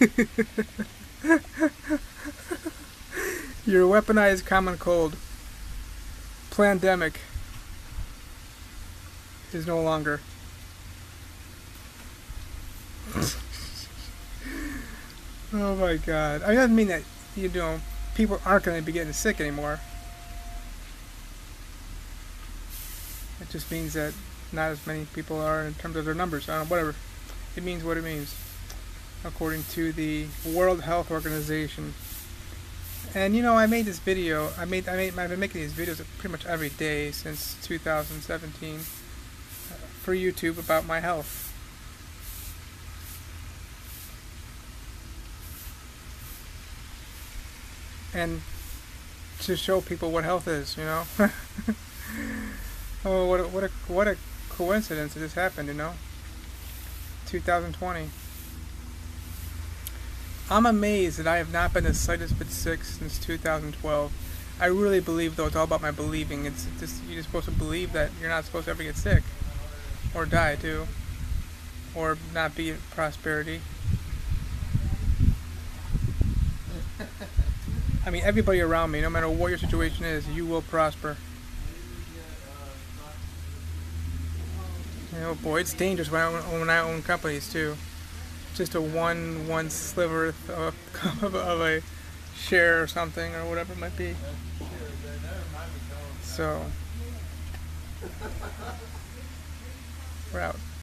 Your weaponized common cold, pandemic, is no longer. oh my god. I doesn't mean that, you know, people aren't going to be getting sick anymore. It just means that not as many people are in terms of their numbers. I don't know, whatever. It means what it means, according to the World Health Organization. And you know, I made this video. I made, I made, I've been making these videos pretty much every day since 2017 uh, for YouTube about my health. And to show people what health is, you know. oh, what a, what a what a coincidence that this happened, you know. 2020. I'm amazed that I have not been the slightest bit sick since 2012. I really believe, though, it's all about my believing. It's just you're just supposed to believe that you're not supposed to ever get sick, or die too, or not be in prosperity. I mean, everybody around me, no matter what your situation is, you will prosper. Know, boy, it's dangerous when I own, when I own companies too. Just a one one sliver of, of, of a share or something or whatever it might be. So we're out.